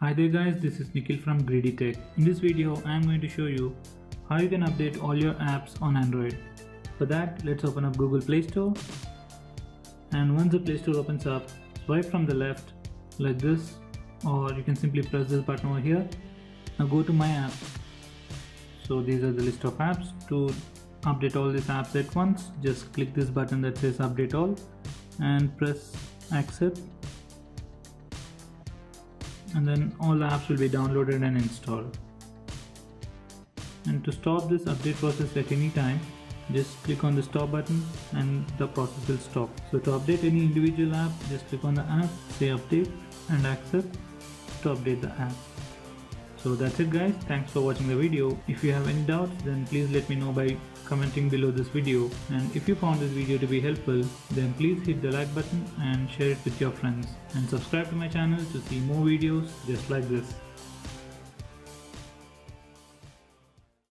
Hi there guys, this is Nikhil from Greedy Tech. In this video, I am going to show you how you can update all your apps on Android. For that, let's open up Google Play Store. And once the Play Store opens up, swipe from the left like this or you can simply press this button over here. Now go to My Apps. So these are the list of apps. To update all these apps at once, just click this button that says update all and press accept and then all apps will be downloaded and installed. And to stop this update process at any time, just click on the stop button and the process will stop. So to update any individual app, just click on the app, say update and accept to update the app. So that's it guys, thanks for watching the video. If you have any doubts then please let me know by commenting below this video and if you found this video to be helpful then please hit the like button and share it with your friends and subscribe to my channel to see more videos just like this.